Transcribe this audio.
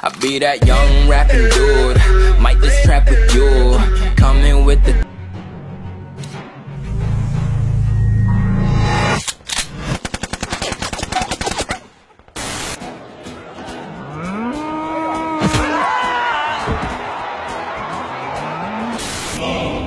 I be that young rapping dude. Might just trap with you. Coming with the. Oh.